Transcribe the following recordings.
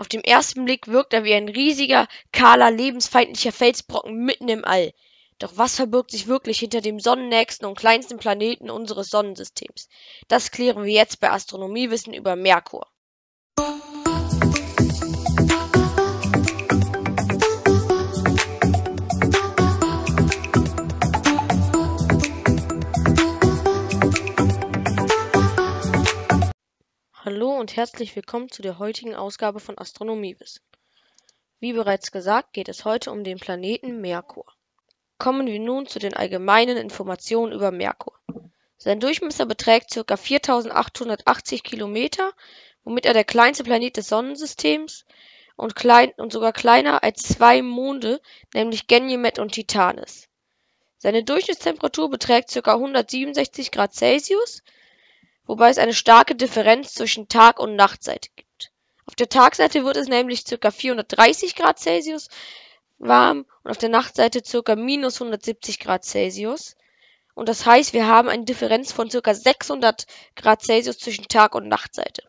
Auf den ersten Blick wirkt er wie ein riesiger, kahler, lebensfeindlicher Felsbrocken mitten im All. Doch was verbirgt sich wirklich hinter dem sonnennächsten und kleinsten Planeten unseres Sonnensystems? Das klären wir jetzt bei Astronomiewissen über Merkur. Hallo und herzlich willkommen zu der heutigen Ausgabe von Astronomiewissen. Wie bereits gesagt, geht es heute um den Planeten Merkur. Kommen wir nun zu den allgemeinen Informationen über Merkur. Sein Durchmesser beträgt ca. 4880 Kilometer, womit er der kleinste Planet des Sonnensystems und, klein, und sogar kleiner als zwei Monde, nämlich Ganymed und Titan ist. Seine Durchschnittstemperatur beträgt ca. 167 Grad Celsius wobei es eine starke Differenz zwischen Tag- und Nachtseite gibt. Auf der Tagseite wird es nämlich ca. 430 Grad Celsius warm und auf der Nachtseite ca. minus 170 Grad Celsius. Und das heißt, wir haben eine Differenz von ca. 600 Grad Celsius zwischen Tag- und Nachtseite.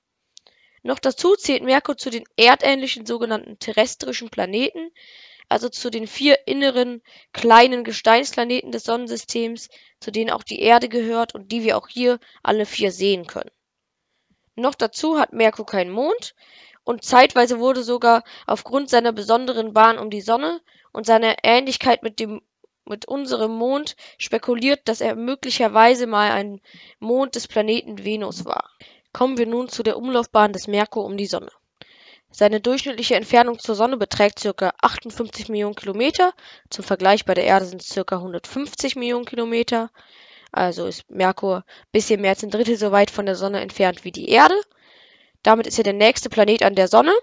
Noch dazu zählt Merkur zu den erdähnlichen sogenannten terrestrischen Planeten, also zu den vier inneren kleinen Gesteinsplaneten des Sonnensystems, zu denen auch die Erde gehört und die wir auch hier alle vier sehen können. Noch dazu hat Merkur keinen Mond und zeitweise wurde sogar aufgrund seiner besonderen Bahn um die Sonne und seiner Ähnlichkeit mit dem mit unserem Mond spekuliert, dass er möglicherweise mal ein Mond des Planeten Venus war. Kommen wir nun zu der Umlaufbahn des Merkur um die Sonne. Seine durchschnittliche Entfernung zur Sonne beträgt ca. 58 Millionen Kilometer. Zum Vergleich bei der Erde sind es ca. 150 Millionen Kilometer. Also ist Merkur ein bisschen mehr als ein Drittel so weit von der Sonne entfernt wie die Erde. Damit ist er der nächste Planet an der Sonne.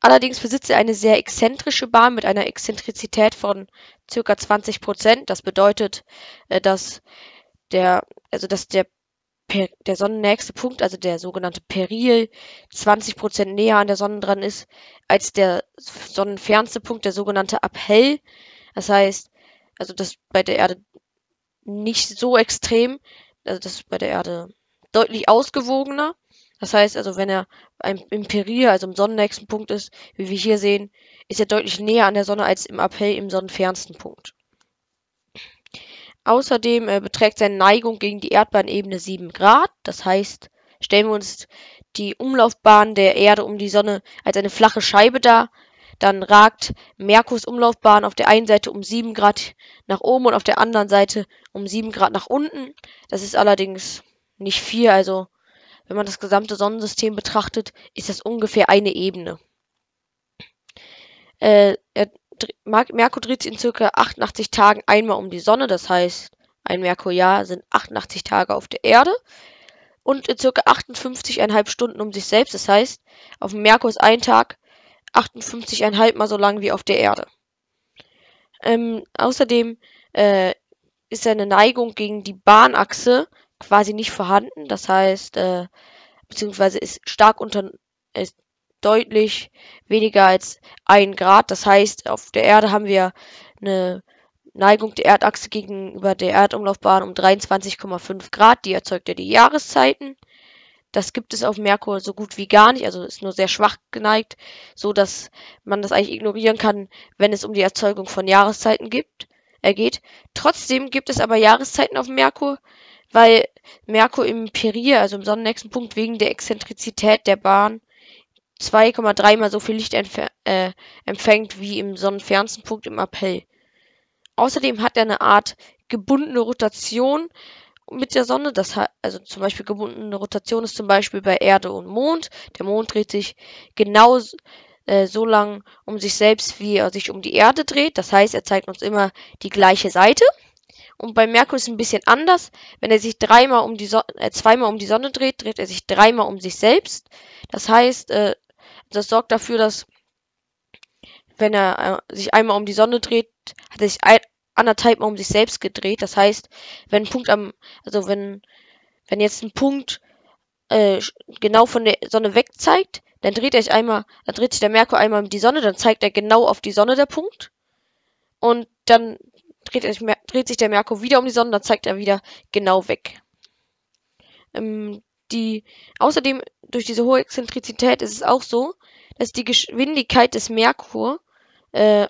Allerdings besitzt er eine sehr exzentrische Bahn mit einer Exzentrizität von ca. 20 Prozent. Das bedeutet, äh, dass der, also dass der der sonnennächste Punkt, also der sogenannte Perihel, 20% näher an der Sonne dran ist als der sonnenfernste Punkt, der sogenannte Aphel. Das heißt, also das bei der Erde nicht so extrem, also das ist bei der Erde deutlich ausgewogener. Das heißt also, wenn er im Perihel, also im sonnennächsten Punkt ist, wie wir hier sehen, ist er deutlich näher an der Sonne als im Aphel im sonnenfernsten Punkt. Außerdem äh, beträgt seine Neigung gegen die Erdbahnebene 7 Grad. Das heißt, stellen wir uns die Umlaufbahn der Erde um die Sonne als eine flache Scheibe dar, dann ragt Merkurs Umlaufbahn auf der einen Seite um 7 Grad nach oben und auf der anderen Seite um 7 Grad nach unten. Das ist allerdings nicht viel, also wenn man das gesamte Sonnensystem betrachtet, ist das ungefähr eine Ebene. Äh, er Merkur dreht sich in circa 88 Tagen einmal um die Sonne, das heißt, ein Merkurjahr sind 88 Tage auf der Erde und in circa 58,5 Stunden um sich selbst, das heißt, auf dem Merkur ist ein Tag 58,5 mal so lang wie auf der Erde. Ähm, außerdem äh, ist seine Neigung gegen die Bahnachse quasi nicht vorhanden, das heißt, äh, beziehungsweise ist stark unter, ist deutlich weniger als ein Grad. Das heißt, auf der Erde haben wir eine Neigung der Erdachse gegenüber der Erdumlaufbahn um 23,5 Grad. Die erzeugt ja die Jahreszeiten. Das gibt es auf Merkur so gut wie gar nicht, also ist nur sehr schwach geneigt, so dass man das eigentlich ignorieren kann, wenn es um die Erzeugung von Jahreszeiten gibt, äh, geht. Trotzdem gibt es aber Jahreszeiten auf Merkur, weil Merkur im Perihel, also im sonnennächsten Punkt, wegen der Exzentrizität der Bahn 2,3 mal so viel Licht äh, empfängt wie im sonnenfernsten Punkt im April. Außerdem hat er eine Art gebundene Rotation mit der Sonne. Das hat, also zum Beispiel gebundene Rotation ist zum Beispiel bei Erde und Mond. Der Mond dreht sich genau äh, so lang um sich selbst, wie er sich um die Erde dreht. Das heißt, er zeigt uns immer die gleiche Seite. Und bei Merkur ist es ein bisschen anders. Wenn er sich dreimal um die Sonne, äh, zweimal um die Sonne dreht, dreht er sich dreimal um sich selbst. Das heißt, äh, das sorgt dafür, dass wenn er äh, sich einmal um die Sonne dreht, hat er sich ein, anderthalb Mal um sich selbst gedreht. Das heißt, wenn ein Punkt am, also wenn, wenn jetzt ein Punkt äh, genau von der Sonne weg zeigt, dann dreht er sich einmal, dann dreht sich der Merkur einmal um die Sonne, dann zeigt er genau auf die Sonne der Punkt. Und dann dreht, er, dreht sich der Merkur wieder um die Sonne, dann zeigt er wieder genau weg. Ähm, die, außerdem, durch diese hohe Exzentrizität ist es auch so, dass die Geschwindigkeit des Merkur äh,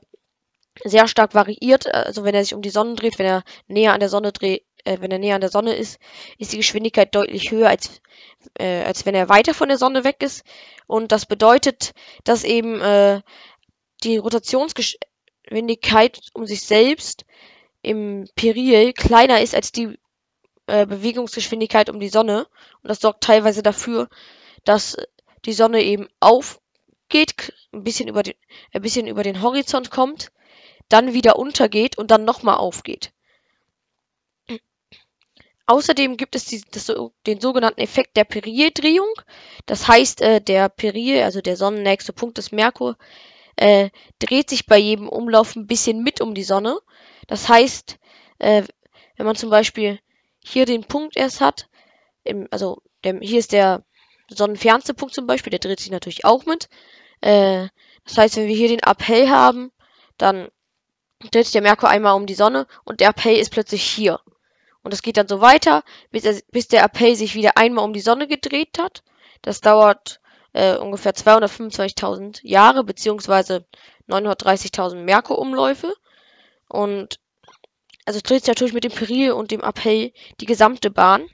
sehr stark variiert. Also wenn er sich um die Sonne dreht, wenn er näher an der Sonne dreht, äh, wenn er näher an der Sonne ist, ist die Geschwindigkeit deutlich höher, als, äh, als wenn er weiter von der Sonne weg ist. Und das bedeutet, dass eben äh, die Rotationsgeschwindigkeit um sich selbst im Perihel kleiner ist als die äh, Bewegungsgeschwindigkeit um die Sonne. Und das sorgt teilweise dafür, dass die Sonne eben aufgeht, ein bisschen über den, ein bisschen über den Horizont kommt, dann wieder untergeht und dann nochmal aufgeht. Außerdem gibt es die, das, den sogenannten Effekt der Perieldrehung. Das heißt, äh, der Periel, also der sonnennächste Punkt des Merkur, äh, dreht sich bei jedem Umlauf ein bisschen mit um die Sonne. Das heißt, äh, wenn man zum Beispiel hier den Punkt erst hat, im, also der, hier ist der sonnenfernste Punkt zum Beispiel, der dreht sich natürlich auch mit. Äh, das heißt, wenn wir hier den Appell haben, dann dreht sich der Merkur einmal um die Sonne und der Appell ist plötzlich hier. Und es geht dann so weiter, bis, er, bis der Appell sich wieder einmal um die Sonne gedreht hat. Das dauert äh, ungefähr 225.000 Jahre, beziehungsweise 930.000 Merkur-Umläufe. Und also dreht sich natürlich mit dem Peril und dem Appell die gesamte Bahn.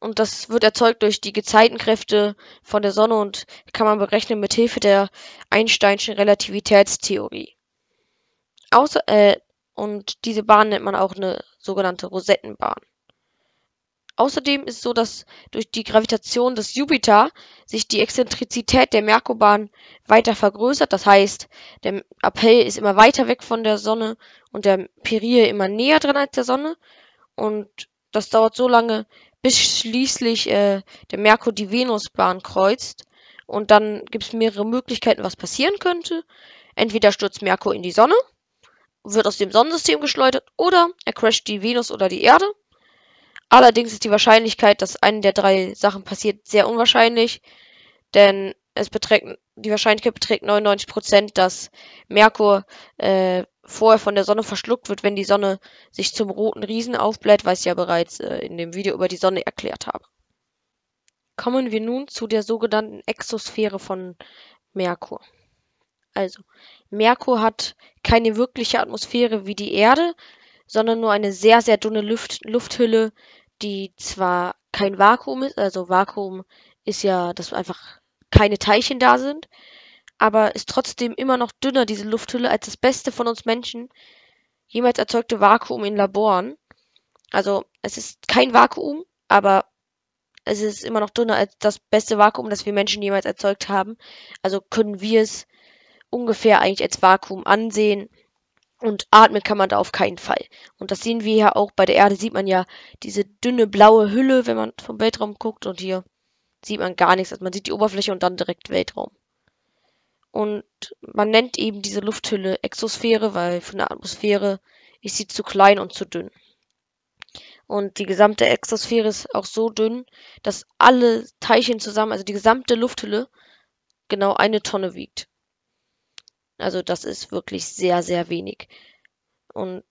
Und das wird erzeugt durch die Gezeitenkräfte von der Sonne und kann man berechnen mit Hilfe der Einsteinschen Relativitätstheorie. Außer, äh, und diese Bahn nennt man auch eine sogenannte Rosettenbahn. Außerdem ist es so, dass durch die Gravitation des Jupiter sich die Exzentrizität der Merkurbahn weiter vergrößert. Das heißt, der Appell ist immer weiter weg von der Sonne und der Perihel immer näher dran als der Sonne. Und das dauert so lange, bis schließlich äh, der Merkur die Venusbahn kreuzt. Und dann gibt es mehrere Möglichkeiten, was passieren könnte. Entweder stürzt Merkur in die Sonne wird aus dem Sonnensystem geschleudert oder er crasht die Venus oder die Erde. Allerdings ist die Wahrscheinlichkeit, dass eine der drei Sachen passiert, sehr unwahrscheinlich, denn es beträgt, die Wahrscheinlichkeit beträgt 99%, dass Merkur äh, vorher von der Sonne verschluckt wird, wenn die Sonne sich zum roten Riesen aufbläht, was ich ja bereits äh, in dem Video über die Sonne erklärt habe. Kommen wir nun zu der sogenannten Exosphäre von Merkur. Also, Merkur hat keine wirkliche Atmosphäre wie die Erde, sondern nur eine sehr, sehr dünne Luft Lufthülle, die zwar kein Vakuum ist, also Vakuum ist ja, dass einfach keine Teilchen da sind, aber ist trotzdem immer noch dünner, diese Lufthülle, als das Beste von uns Menschen jemals erzeugte Vakuum in Laboren. Also es ist kein Vakuum, aber es ist immer noch dünner als das beste Vakuum, das wir Menschen jemals erzeugt haben. Also können wir es ungefähr eigentlich als Vakuum ansehen. Und atmen kann man da auf keinen Fall. Und das sehen wir ja auch bei der Erde, sieht man ja diese dünne blaue Hülle, wenn man vom Weltraum guckt. Und hier sieht man gar nichts. Also man sieht die Oberfläche und dann direkt Weltraum. Und man nennt eben diese Lufthülle Exosphäre, weil von der Atmosphäre ist sie zu klein und zu dünn. Und die gesamte Exosphäre ist auch so dünn, dass alle Teilchen zusammen, also die gesamte Lufthülle, genau eine Tonne wiegt. Also das ist wirklich sehr, sehr wenig. Und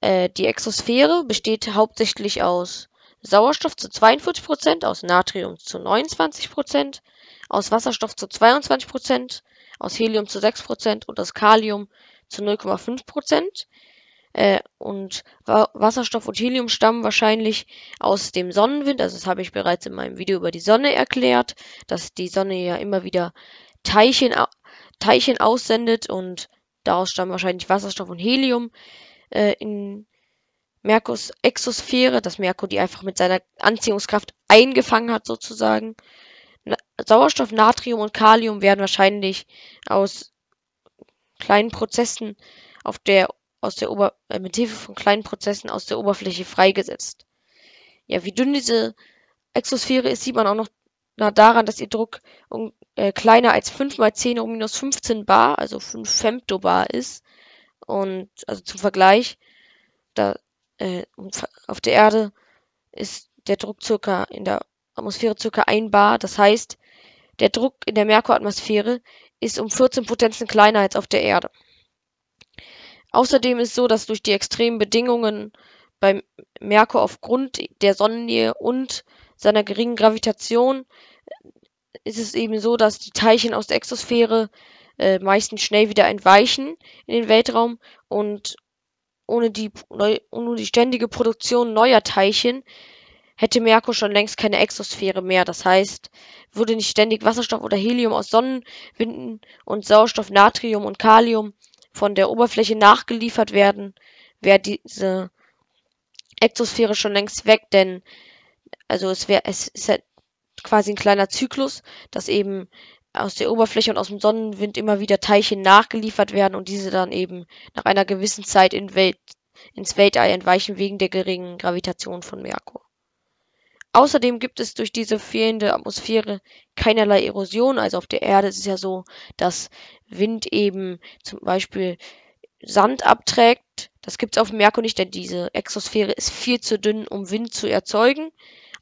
äh, die Exosphäre besteht hauptsächlich aus Sauerstoff zu 42%, aus Natrium zu 29%, aus Wasserstoff zu 22%, aus Helium zu 6% und aus Kalium zu 0,5%. Äh, und Wa Wasserstoff und Helium stammen wahrscheinlich aus dem Sonnenwind. Also das habe ich bereits in meinem Video über die Sonne erklärt, dass die Sonne ja immer wieder Teilchen Teilchen aussendet und daraus stammen wahrscheinlich Wasserstoff und Helium äh, in Merkurs Exosphäre, dass Merkur die einfach mit seiner Anziehungskraft eingefangen hat sozusagen. Sauerstoff, Natrium und Kalium werden wahrscheinlich aus kleinen Prozessen auf der aus der Ober äh, mit Hilfe von kleinen Prozessen aus der Oberfläche freigesetzt. Ja, wie dünn diese Exosphäre ist, sieht man auch noch daran, dass ihr Druck äh, kleiner als 5 mal 10 hoch minus 15 bar, also 5 Femtobar ist. Und also zum Vergleich, da äh, auf der Erde ist der Druck circa in der Atmosphäre circa 1 bar. Das heißt, der Druck in der Merkuratmosphäre ist um 14 Potenzen kleiner als auf der Erde. Außerdem ist so, dass durch die extremen Bedingungen beim Merkur aufgrund der Sonnennähe und seiner geringen Gravitation ist es eben so, dass die Teilchen aus der Exosphäre äh, meistens schnell wieder entweichen in den Weltraum und ohne die, ohne die ständige Produktion neuer Teilchen hätte Merkur schon längst keine Exosphäre mehr. Das heißt, würde nicht ständig Wasserstoff oder Helium aus Sonnenwinden und Sauerstoff, Natrium und Kalium von der Oberfläche nachgeliefert werden, wäre diese Exosphäre schon längst weg, denn also es wäre es ist halt quasi ein kleiner Zyklus, dass eben aus der Oberfläche und aus dem Sonnenwind immer wieder Teilchen nachgeliefert werden und diese dann eben nach einer gewissen Zeit in Welt, ins Weltall entweichen wegen der geringen Gravitation von Merkur. Außerdem gibt es durch diese fehlende Atmosphäre keinerlei Erosion. Also auf der Erde ist es ja so, dass Wind eben zum Beispiel Sand abträgt. Das gibt es auf Merkur nicht, denn diese Exosphäre ist viel zu dünn, um Wind zu erzeugen.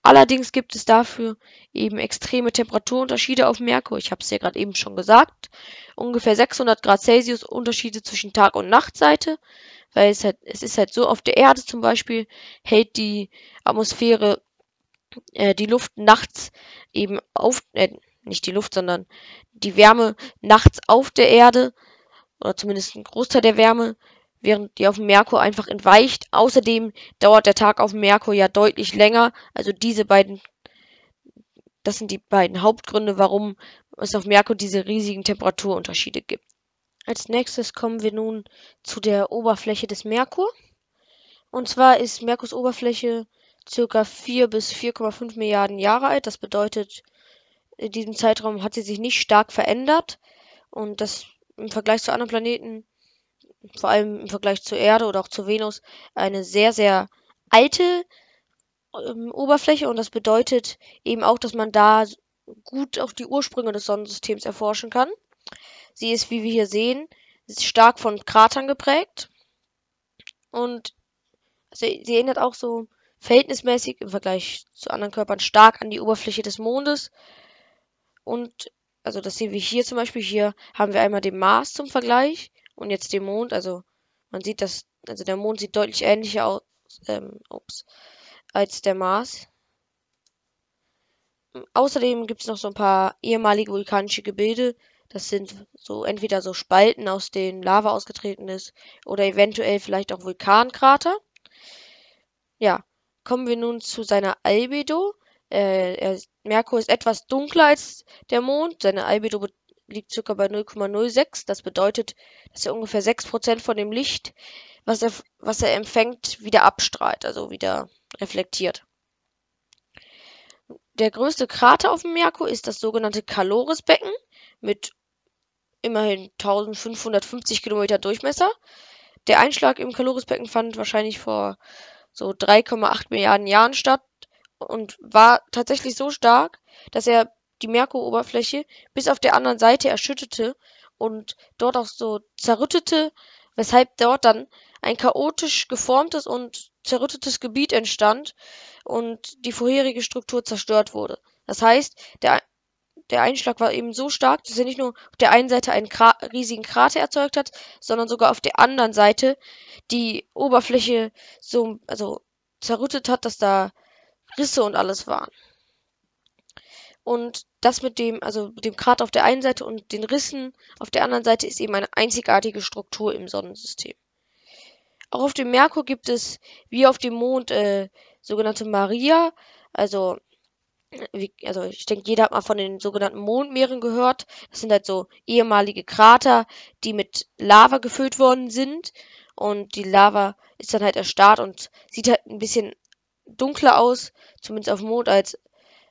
Allerdings gibt es dafür eben extreme Temperaturunterschiede auf Merkur. Ich habe es ja gerade eben schon gesagt. Ungefähr 600 Grad Celsius Unterschiede zwischen Tag- und Nachtseite. Weil es, halt, es ist halt so, auf der Erde zum Beispiel hält die Atmosphäre äh, die Luft nachts eben auf, äh, nicht die Luft, sondern die Wärme nachts auf der Erde. Oder zumindest ein Großteil der Wärme während die auf Merkur einfach entweicht. Außerdem dauert der Tag auf Merkur ja deutlich länger. Also diese beiden, das sind die beiden Hauptgründe, warum es auf Merkur diese riesigen Temperaturunterschiede gibt. Als nächstes kommen wir nun zu der Oberfläche des Merkur. Und zwar ist Merkurs Oberfläche circa 4 bis 4,5 Milliarden Jahre alt. Das bedeutet, in diesem Zeitraum hat sie sich nicht stark verändert. Und das im Vergleich zu anderen Planeten vor allem im Vergleich zur Erde oder auch zur Venus, eine sehr, sehr alte ähm, Oberfläche und das bedeutet eben auch, dass man da gut auch die Ursprünge des Sonnensystems erforschen kann. Sie ist, wie wir hier sehen, stark von Kratern geprägt und sie, sie erinnert auch so verhältnismäßig im Vergleich zu anderen Körpern stark an die Oberfläche des Mondes. Und also das sehen wir hier zum Beispiel. Hier haben wir einmal den Mars zum Vergleich und jetzt den Mond. Also man sieht das, also der Mond sieht deutlich ähnlicher aus, ähm, ups, als der Mars. Außerdem gibt es noch so ein paar ehemalige vulkanische Gebilde. Das sind so entweder so Spalten, aus denen Lava ausgetreten ist, oder eventuell vielleicht auch Vulkankrater. Ja, kommen wir nun zu seiner Albedo. Äh, er, Merkur ist etwas dunkler als der Mond. Seine Albedo liegt circa bei 0,06. Das bedeutet, dass er ungefähr 6% von dem Licht, was er, was er empfängt, wieder abstrahlt, also wieder reflektiert. Der größte Krater auf dem Merkur ist das sogenannte Caloris-Becken mit immerhin 1550 Kilometer Durchmesser. Der Einschlag im Caloris-Becken fand wahrscheinlich vor so 3,8 Milliarden Jahren statt und war tatsächlich so stark, dass er die Merkuroberfläche bis auf der anderen Seite erschütterte und dort auch so zerrüttete, weshalb dort dann ein chaotisch geformtes und zerrüttetes Gebiet entstand und die vorherige Struktur zerstört wurde. Das heißt, der, der Einschlag war eben so stark, dass er nicht nur auf der einen Seite einen Kra riesigen Krater erzeugt hat, sondern sogar auf der anderen Seite die Oberfläche so also zerrüttet hat, dass da Risse und alles waren. Und das mit dem, also dem Krater auf der einen Seite und den Rissen auf der anderen Seite ist eben eine einzigartige Struktur im Sonnensystem. Auch auf dem Merkur gibt es, wie auf dem Mond, äh, sogenannte Maria. Also, wie, also ich denke, jeder hat mal von den sogenannten Mondmeeren gehört. Das sind halt so ehemalige Krater, die mit Lava gefüllt worden sind. Und die Lava ist dann halt erstarrt und sieht halt ein bisschen dunkler aus, zumindest auf dem Mond, als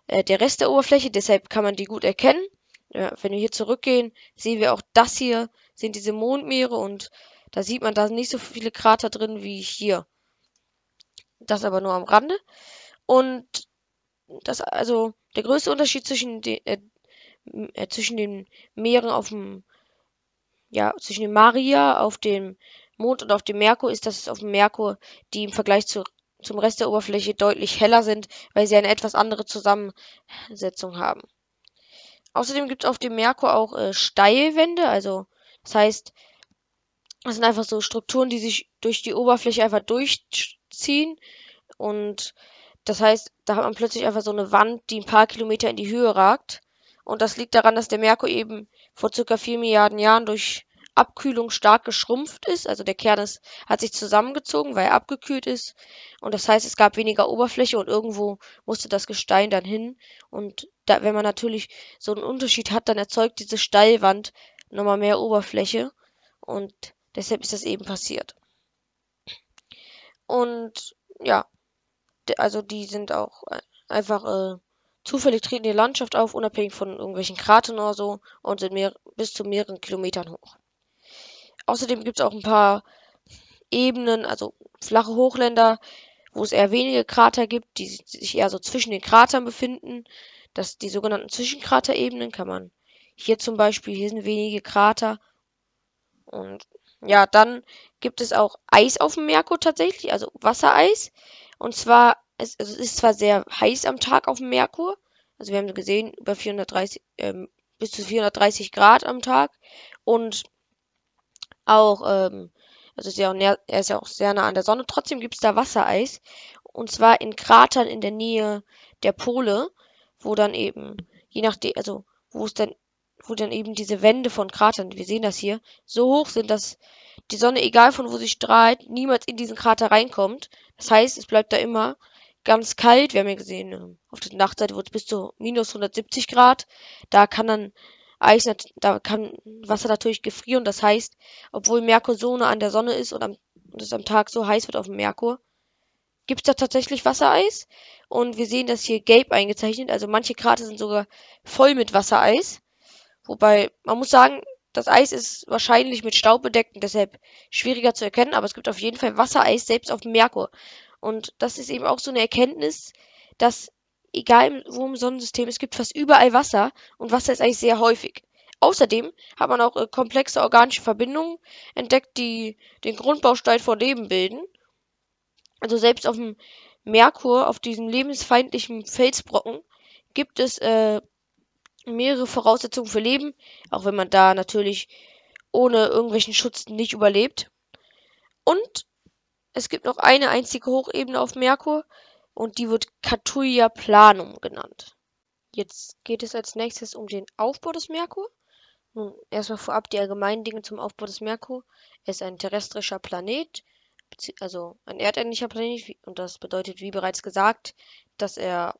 äh, der Rest der Oberfläche, deshalb kann man die gut erkennen. Ja, wenn wir hier zurückgehen, sehen wir auch das hier, sind diese Mondmeere und da sieht man da nicht so viele Krater drin wie hier. Das aber nur am Rande. Und das, also, der größte Unterschied zwischen, den, äh, äh, zwischen den Meeren auf dem, ja, zwischen dem Maria auf dem Mond und auf dem Merkur ist, dass es auf dem Merkur die im Vergleich zu zum Rest der Oberfläche deutlich heller sind, weil sie eine etwas andere Zusammensetzung haben. Außerdem gibt es auf dem Merkur auch äh, Steilwände, also das heißt, das sind einfach so Strukturen, die sich durch die Oberfläche einfach durchziehen und das heißt, da hat man plötzlich einfach so eine Wand, die ein paar Kilometer in die Höhe ragt Und das liegt daran, dass der Merkur eben vor circa 4 Milliarden Jahren durch Abkühlung stark geschrumpft ist. Also der Kern ist, hat sich zusammengezogen, weil er abgekühlt ist. Und das heißt, es gab weniger Oberfläche und irgendwo musste das Gestein dann hin. Und da, wenn man natürlich so einen Unterschied hat, dann erzeugt diese Steilwand nochmal mehr Oberfläche. Und deshalb ist das eben passiert. Und ja, also die sind auch einfach äh, zufällig treten die Landschaft auf, unabhängig von irgendwelchen Kratern oder so und sind mehr, bis zu mehreren Kilometern hoch. Außerdem gibt es auch ein paar Ebenen, also flache Hochländer, wo es eher wenige Krater gibt, die sich eher so zwischen den Kratern befinden. Das die sogenannten Zwischenkraterebenen kann man hier zum Beispiel, hier sind wenige Krater. Und ja, dann gibt es auch Eis auf dem Merkur tatsächlich, also Wassereis. Und zwar, es, also es ist zwar sehr heiß am Tag auf dem Merkur, also wir haben gesehen, über 430, ähm, bis zu 430 Grad am Tag. Und auch, ähm, also ist ja auch näher, er ist ja auch sehr nah an der Sonne. Trotzdem gibt es da Wassereis. Und zwar in Kratern in der Nähe der Pole, wo dann eben, je nachdem, also wo es dann, wo dann eben diese Wände von Kratern, wir sehen das hier, so hoch sind, dass die Sonne, egal von wo sie strahlt, niemals in diesen Krater reinkommt. Das heißt, es bleibt da immer ganz kalt. Wir haben ja gesehen, ähm, auf der Nachtseite wird es bis zu minus 170 Grad. Da kann dann Eis, da kann Wasser natürlich gefrieren. Das heißt, obwohl Merkur so nah an der Sonne ist und, am, und es am Tag so heiß wird auf dem Merkur, gibt es da tatsächlich Wassereis. Und wir sehen das hier gelb eingezeichnet. Also manche Krater sind sogar voll mit Wassereis. Wobei, man muss sagen, das Eis ist wahrscheinlich mit Staub bedeckt und deshalb schwieriger zu erkennen, aber es gibt auf jeden Fall Wassereis selbst auf dem Merkur. Und das ist eben auch so eine Erkenntnis, dass egal wo im Sonnensystem, es gibt fast überall Wasser und Wasser ist eigentlich sehr häufig. Außerdem hat man auch äh, komplexe organische Verbindungen entdeckt, die den Grundbaustein von Leben bilden. Also selbst auf dem Merkur, auf diesem lebensfeindlichen Felsbrocken, gibt es äh, mehrere Voraussetzungen für Leben, auch wenn man da natürlich ohne irgendwelchen Schutz nicht überlebt. Und es gibt noch eine einzige Hochebene auf Merkur und die wird Catuia Planum genannt. Jetzt geht es als nächstes um den Aufbau des Merkur. Nun, erstmal vorab die allgemeinen Dinge zum Aufbau des Merkur. Er ist ein terrestrischer Planet, also ein erdähnlicher Planet, und das bedeutet, wie bereits gesagt, dass er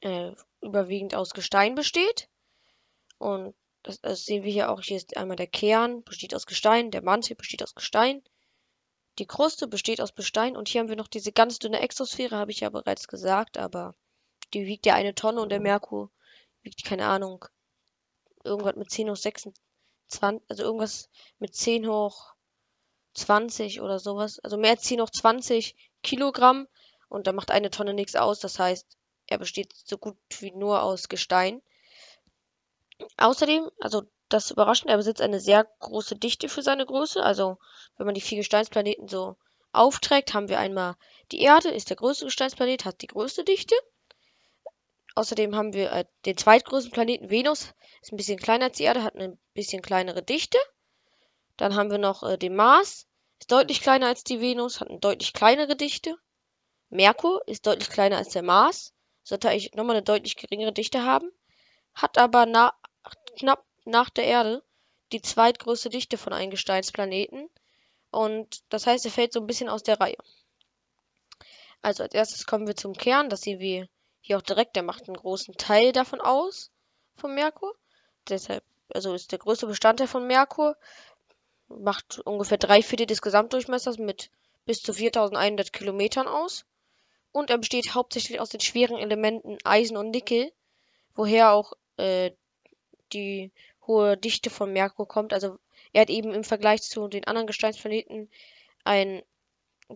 äh, überwiegend aus Gestein besteht. Und das, das, sehen wir hier auch. Hier ist einmal der Kern, besteht aus Gestein, der Mantel besteht aus Gestein. Die Kruste besteht aus Gestein und hier haben wir noch diese ganz dünne Exosphäre, habe ich ja bereits gesagt, aber die wiegt ja eine Tonne und der Merkur wiegt, keine Ahnung, irgendwas mit 10 hoch 26, also irgendwas mit 10 hoch 20 oder sowas. Also mehr als 10 hoch 20 Kilogramm und da macht eine Tonne nichts aus. Das heißt, er besteht so gut wie nur aus Gestein. Außerdem, also das überraschend, er besitzt eine sehr große Dichte für seine Größe. Also, wenn man die vier Gesteinsplaneten so aufträgt, haben wir einmal die Erde, ist der größte Gesteinsplanet, hat die größte Dichte. Außerdem haben wir äh, den zweitgrößten Planeten Venus, ist ein bisschen kleiner als die Erde, hat eine bisschen kleinere Dichte. Dann haben wir noch äh, den Mars, ist deutlich kleiner als die Venus, hat eine deutlich kleinere Dichte. Merkur ist deutlich kleiner als der Mars, sollte eigentlich nochmal eine deutlich geringere Dichte haben, hat aber na, knapp nach der Erde die zweitgrößte Dichte von einem Gesteinsplaneten. Und das heißt, er fällt so ein bisschen aus der Reihe. Also als erstes kommen wir zum Kern. Das sehen wir hier auch direkt. Der macht einen großen Teil davon aus, vom Merkur. Deshalb, also ist der größte Bestandteil von Merkur. Macht ungefähr drei Viertel des Gesamtdurchmessers mit bis zu 4100 Kilometern aus. Und er besteht hauptsächlich aus den schweren Elementen Eisen und Nickel, woher auch äh, die hohe Dichte von Merkur kommt. Also er hat eben im Vergleich zu den anderen Gesteinsplaneten einen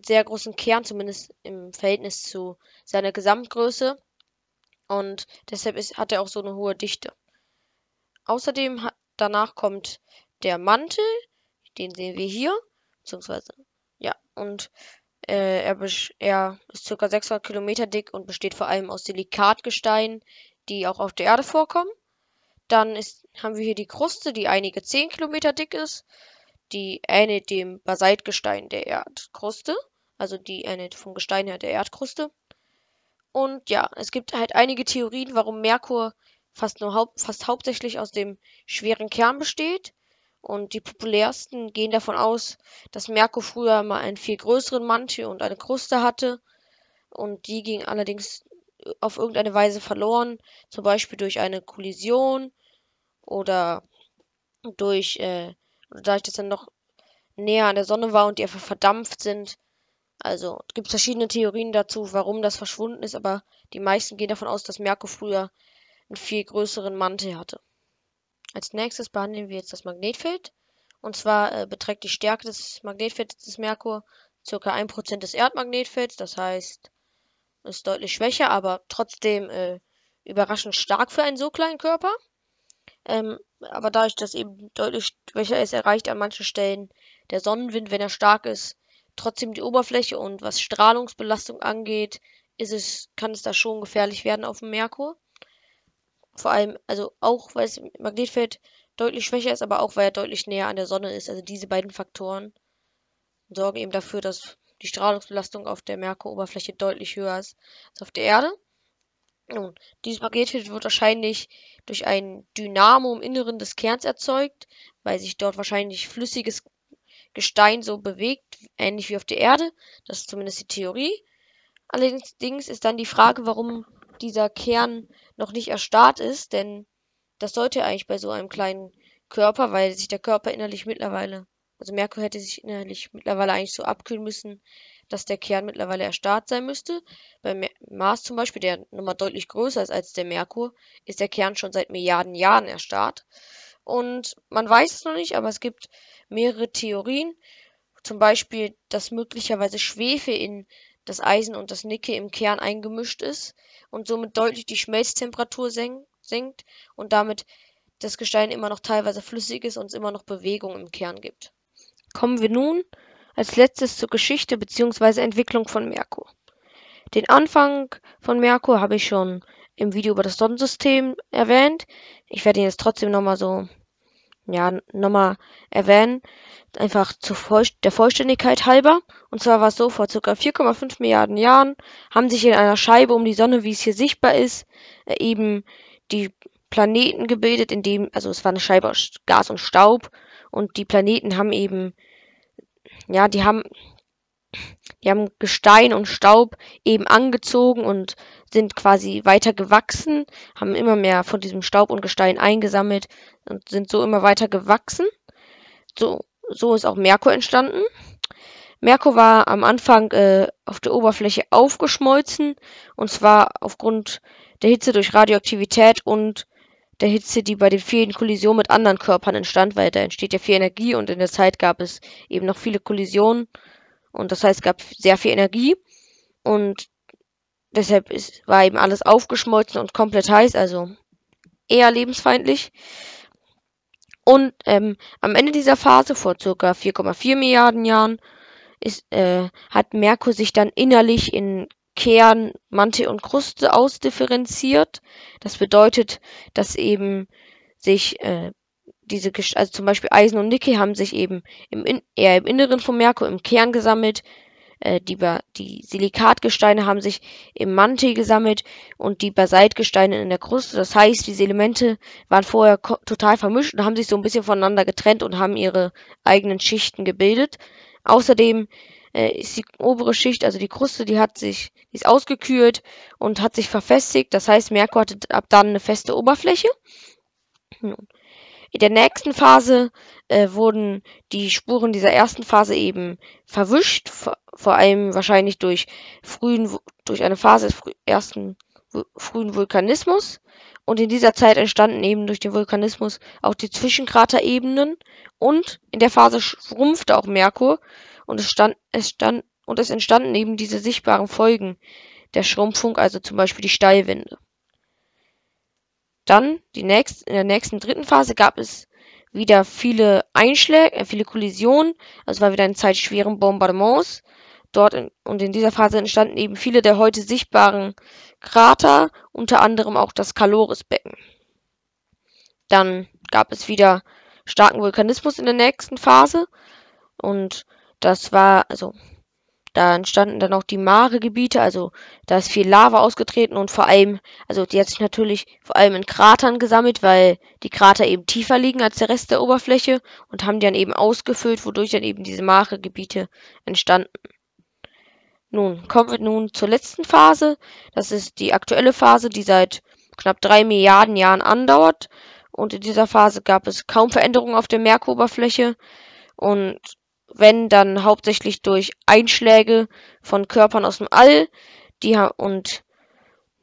sehr großen Kern, zumindest im Verhältnis zu seiner Gesamtgröße. Und deshalb ist, hat er auch so eine hohe Dichte. Außerdem hat, danach kommt der Mantel, den sehen wir hier, beziehungsweise, ja, und äh, er, er ist ca. 600 Kilometer dick und besteht vor allem aus Silikatgesteinen, die auch auf der Erde vorkommen. Dann ist, haben wir hier die Kruste, die einige 10 Kilometer dick ist. Die ähnelt dem Basaltgestein der Erdkruste. Also die ähnelt vom Gestein her der Erdkruste. Und ja, es gibt halt einige Theorien, warum Merkur fast nur haupt, fast hauptsächlich aus dem schweren Kern besteht. Und die populärsten gehen davon aus, dass Merkur früher mal einen viel größeren Mantel und eine Kruste hatte. Und die ging allerdings auf irgendeine Weise verloren, zum Beispiel durch eine Kollision oder durch, äh, dadurch, dass er noch näher an der Sonne war und die einfach verdampft sind. Also gibt es verschiedene Theorien dazu, warum das verschwunden ist, aber die meisten gehen davon aus, dass Merkur früher einen viel größeren Mantel hatte. Als nächstes behandeln wir jetzt das Magnetfeld. Und zwar äh, beträgt die Stärke des Magnetfelds des Merkur ca. 1% des Erdmagnetfelds. Das heißt, ist deutlich schwächer, aber trotzdem äh, überraschend stark für einen so kleinen Körper. Ähm, aber dadurch, dass eben deutlich schwächer ist, erreicht an manchen Stellen der Sonnenwind, wenn er stark ist, trotzdem die Oberfläche und was Strahlungsbelastung angeht, ist es, kann es da schon gefährlich werden auf dem Merkur. Vor allem, also auch weil das Magnetfeld deutlich schwächer ist, aber auch weil er deutlich näher an der Sonne ist. Also diese beiden Faktoren sorgen eben dafür, dass die Strahlungsbelastung auf der Merkuroberfläche deutlich höher ist als auf der Erde. Nun, dieses Magnetfeld wird wahrscheinlich durch ein Dynamo im Inneren des Kerns erzeugt, weil sich dort wahrscheinlich flüssiges Gestein so bewegt, ähnlich wie auf der Erde. Das ist zumindest die Theorie. Allerdings ist dann die Frage, warum dieser Kern noch nicht erstarrt ist, denn das sollte eigentlich bei so einem kleinen Körper, weil sich der Körper innerlich mittlerweile also Merkur hätte sich innerlich mittlerweile eigentlich so abkühlen müssen, dass der Kern mittlerweile erstarrt sein müsste. Bei Mars zum Beispiel, der nochmal deutlich größer ist als der Merkur, ist der Kern schon seit Milliarden Jahren erstarrt. Und man weiß es noch nicht, aber es gibt mehrere Theorien. Zum Beispiel, dass möglicherweise Schwefel in das Eisen und das Nickel im Kern eingemischt ist und somit deutlich die Schmelztemperatur senkt und damit das Gestein immer noch teilweise flüssig ist und es immer noch Bewegung im Kern gibt. Kommen wir nun als Letztes zur Geschichte bzw. Entwicklung von Merkur. Den Anfang von Merkur habe ich schon im Video über das Sonnensystem erwähnt. Ich werde ihn jetzt trotzdem nochmal so, ja, nochmal erwähnen. Einfach zu Voll der Vollständigkeit halber. Und zwar war es so, vor ca. 4,5 Milliarden Jahren haben sich in einer Scheibe um die Sonne, wie es hier sichtbar ist, äh, eben die Planeten gebildet, in also es war eine Scheibe aus Gas und Staub und die Planeten haben eben ja, die haben, die haben Gestein und Staub eben angezogen und sind quasi weiter gewachsen, haben immer mehr von diesem Staub und Gestein eingesammelt und sind so immer weiter gewachsen. So, so ist auch Merkur entstanden. Merkur war am Anfang äh, auf der Oberfläche aufgeschmolzen und zwar aufgrund der Hitze durch Radioaktivität und der Hitze, die bei den vielen Kollisionen mit anderen Körpern entstand, weil da entsteht ja viel Energie und in der Zeit gab es eben noch viele Kollisionen und das heißt, es gab sehr viel Energie und deshalb ist, war eben alles aufgeschmolzen und komplett heiß, also eher lebensfeindlich. Und ähm, am Ende dieser Phase, vor ca. 4,4 Milliarden Jahren, ist, äh, hat Merkur sich dann innerlich in Kern, Mantel und Kruste ausdifferenziert. Das bedeutet, dass eben sich äh, diese, also zum Beispiel Eisen und Nickel haben sich eben im, eher im Inneren vom Merkur, im Kern gesammelt. Äh, die, die Silikatgesteine haben sich im Mantel gesammelt und die Basaltgesteine in der Kruste. Das heißt, diese Elemente waren vorher total vermischt und haben sich so ein bisschen voneinander getrennt und haben ihre eigenen Schichten gebildet. Außerdem äh, ist die obere Schicht, also die Kruste, die hat sich, die ist ausgekühlt und hat sich verfestigt. Das heißt, Merkur hatte ab dann eine feste Oberfläche. In der nächsten Phase äh, wurden die Spuren dieser ersten Phase eben verwischt, vor, vor allem wahrscheinlich durch frühen, durch eine Phase des frü ersten frühen Vulkanismus. Und in dieser Zeit entstanden eben durch den Vulkanismus auch die Zwischenkraterebenen und in der Phase schrumpfte auch Merkur und es, stand, es, stand, und es entstanden eben diese sichtbaren Folgen der Schrumpfung, also zum Beispiel die Steilwände. Dann die nächst, in der nächsten dritten Phase gab es wieder viele Einschläge, äh, viele Kollisionen, also war wieder eine Zeit schweren Bombardements. Dort in, und in dieser Phase entstanden eben viele der heute sichtbaren Krater, unter anderem auch das Kalorisbecken. Dann gab es wieder starken Vulkanismus in der nächsten Phase und das war, also, Da entstanden dann auch die Mare-Gebiete, also da ist viel Lava ausgetreten und vor allem, also die hat sich natürlich vor allem in Kratern gesammelt, weil die Krater eben tiefer liegen als der Rest der Oberfläche und haben die dann eben ausgefüllt, wodurch dann eben diese Mare-Gebiete entstanden. Nun kommen wir nun zur letzten Phase. Das ist die aktuelle Phase, die seit knapp drei Milliarden Jahren andauert. Und in dieser Phase gab es kaum Veränderungen auf der Merkuroberfläche. Und wenn, dann hauptsächlich durch Einschläge von Körpern aus dem All. Die und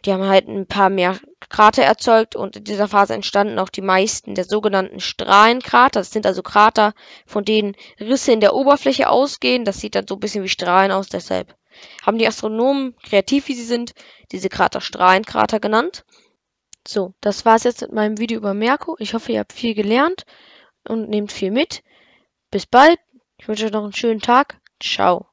die haben halt ein paar mehr Krater erzeugt und in dieser Phase entstanden auch die meisten der sogenannten Strahlenkrater. Das sind also Krater, von denen Risse in der Oberfläche ausgehen. Das sieht dann so ein bisschen wie Strahlen aus, deshalb haben die Astronomen, kreativ wie sie sind, diese Krater Strahlenkrater genannt. So, das war's jetzt mit meinem Video über Merkur. Ich hoffe, ihr habt viel gelernt und nehmt viel mit. Bis bald. Ich wünsche euch noch einen schönen Tag. Ciao.